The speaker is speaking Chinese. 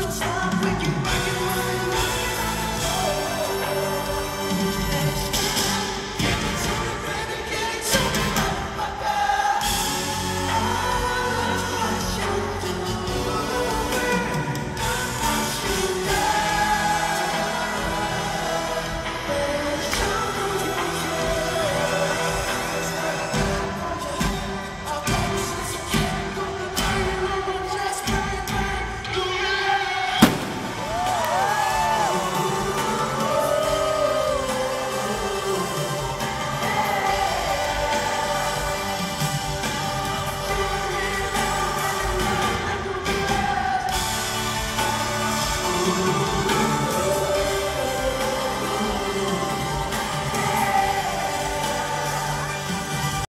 Chắc. Ooh.